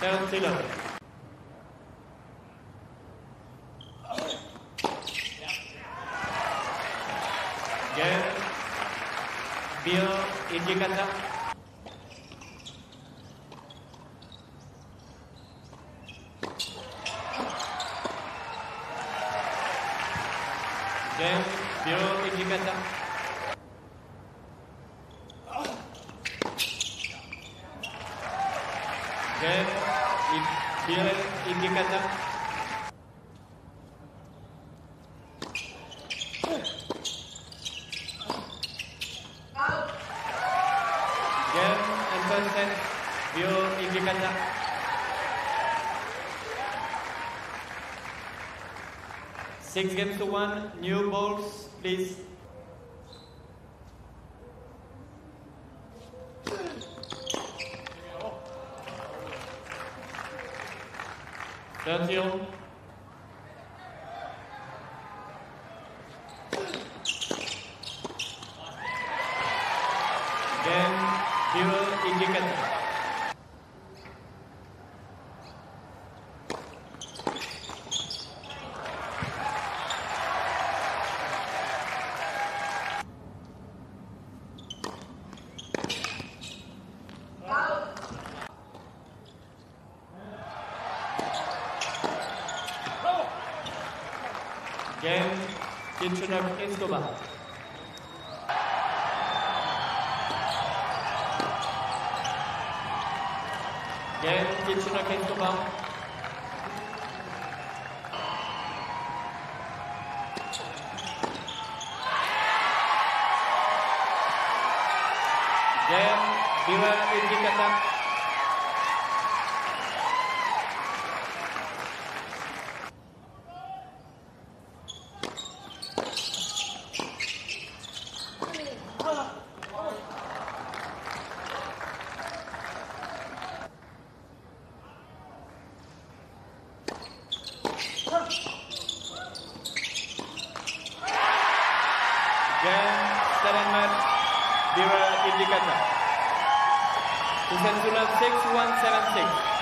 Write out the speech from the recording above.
Seven zero. Game. Bio Indikata. Game. Bio Indikata. Game. Bio Indikata. Six games to one. New balls, please. Thirty. Game Bio Indikata. Game Kitchener Escobar. Game Kitchener Escobar. Game Biwa Indikata. Game match Biwa Indikata. Sulat 6176.